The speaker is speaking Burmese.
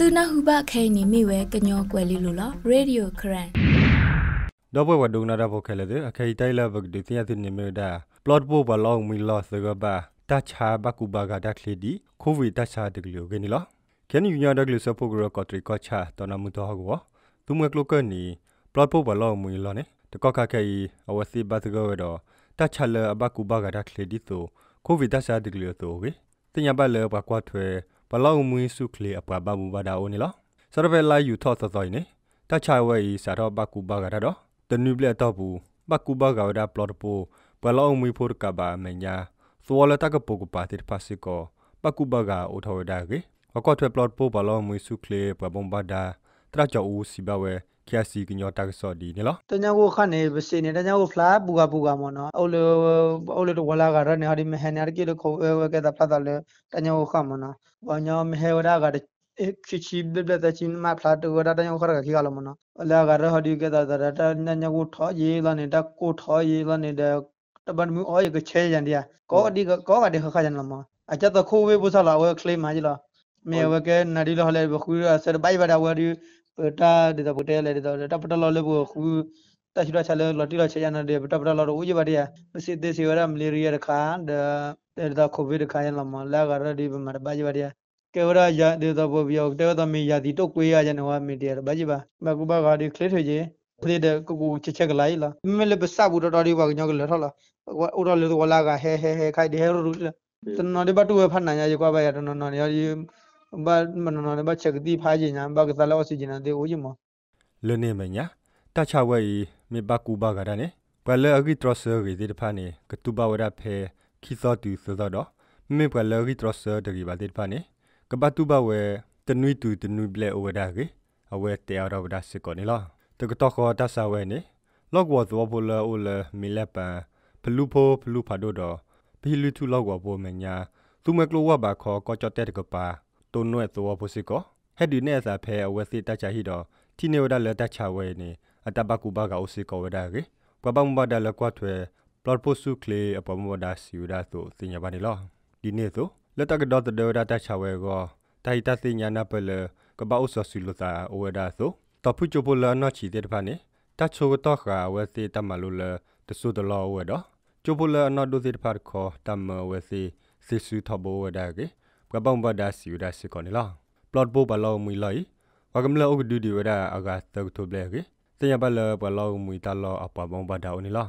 သူနာဟုဘခဲနေမိဝဲကညောကွယ်လီလိုလားရေဒီယိုခရန်တော့ဘဝဒုံနာရဖို့ခဲလေတဲ့အခဲတိုင်လာဘဂဒီတင်ရတဲ့နေမဒါပလော့ပိုဘလောင်မီလော့စကဘာတချာဘကူဘာဂဒါခလီဒီကိုဗစ်တချာတကလီယိုဂနီလားကန်ယူညာဒဂလစပိုဂရကထရီကချာတော်နမှုတော့ဟောသူမကလကနီပလော့ပိုဘလောင်မီလော့နေတကခခဲအဝစီဘတ်ကဝတော့တချာလဘကူဘာဂဒါခလီဒီဆိုကိုဗစ်တချာတကလီယိုဆိုကေတင်ရပါလေဘကွာထွဲ ပလောက်မွေးစုခလေအပဘဘူဘာဒါအိုနီလားစရပဲလာယူထော့သောသောနေတချဝဲဤစာတော့ဘကူဘာဂရတော့တနူပလက်တော့ဘူးဘကူဘာဂရဒါပလော့ပိုပလောက်မွေးဖို့ကဘာမညာသောလတကပုကပါတိပါစီကိုဘကူဘာဂအိုထော်ဒါကေအကော့ထွဲပလော့ပိုပလောက်မွေးစုခလေပဘုံဘာဒါတရချောဦးစီဘဝဲ ကျက်စီကညောတက်ဆော်ဒီနော်တညာကိုခနဲ့ပစီနေတညာကိုဖလားပူကပူကမောနော်အိုလိုအိုလိုဝလာကရနေဟာဒီမဟန်ရကီလိုခေါ်ဝဲကတာဖတ်တယ်တညာကိုခမနော်ဘာညာမဟဲဝဒါကခချီဘလဘတချင်းမဖလားတူဝဒါတညာကိုခရကခီကလမနော်အလာကရဟာဒီကတာတာတညာကိုထောရေးလာနေတာကိုထောရေးလာနေတဲ့တပန်မူအော်ရကချဲရန်ဒီကောဒီကောကတဲ့ခခကြန်လမအချက်တခိုးဝေးပူဆလာဝဲကလေးမကြီးလားမေဝကဲနဒီလဟလဲဘခူရဆယ်ဘိုင်ဘာဒါဝရီ တာဒီတော့တဲလေဒီတော့တပတလောလေဘူးခူတရှိရချလေလတိရချရနတဲ့တပတလောတော့ဦးကြပါတည်းမစစ်သေးစီရမလေးရရခါတဲ့ဒါကိုဗစ်ခါရလမလာကရဒီမဘာကြပါတည်းကေဝရရဒီတော့ဘောပြောတဲတော့မေယာဒီတော့ကွေးရကြနေဝမေတည်းဘာကြပါမကူပါကဒီခလစ်ထွေကြီးဖလေတဲ့ကိုကိုချက်ချက်ကလိုက်လားမလည်းပစဘူးတော်တော်ဒီဘာညောကလည်းထောက်လားဥတော်လေဝလာကဟဲဟဲဟဲခိုက်ဒီဟဲရူတနော်ဒီဘတ်တူဖတ်နိုင်ရကွာပါရတနော်နော်ရ ဘာမနနဘာချက်ဒီဖာဂျင်ညာဘာကသလောစီဂျင်တဲ့ဦးဂျမလနေမညာတချဝဲမေဘကူဘာကရနေပလဲအဂီထရဆာဂီဒီဖာနေကတူဘဝရဖဲခိသောတူသောတော့မေပလဲအဂီထရဆာဒဂီဘာဒီဖာနေကဘတူဘဝဲတနွီတူတနွီဘလဲအဝဒါကေအဝဲတဲရဝဒါစကောနေလားတကတော့ခေါ်တဆာဝဲနေလော့ဝတ်ဝဘလအိုလမီလက်ပန်ဖလူဖိုဖလူဖာဒိုတော့ဘီလူထူလော့ဝဘောမညာသူမကလောဝဘာခေါ်ကောကြတဲ့ကပါ တုံနွဲ့သောပုစီကိုဟက်ဒီနေစာဖဲအဝစီတချာဟီတော့တီနေဝဒလတချာဝဲနေအတဘကူဘာကအိုစီကိုဝဒါကေပပမ္ဘဒါလကွာထွဲပလော့ပိုစုကလေအပမ္ဘဒါစီဝဒါသို့တင်ညာပါနေလောဒီနေ့သို့လက်တကဒေါ်တဒေါ်ဒါတချာဝဲကိုတိုင်တသိညာနာပလကဘာအိုဆဆူလတာအဝဒါသို့တပူချိုပလနာချီတဲ့ဖာနေတချိုတော့ခါဝဲစီတမလူလတဆူတလောဝဲတော့ချိုပလအနာဒိုစီဖာခေါ်တမဝဲစီစစ်ဆူထဘောဝဲဒါကေ ကပောင်ဘဒါစီဒါစီကောနီလာပလော့ပိုဘလောမွီလိုက်ဝကမလောအုဒူဒီဝဒါအဂါတုတ်ထုဘလေကေစညဘလဘလောမွီတလောအပပောင်ဘဒါအိုနီလာ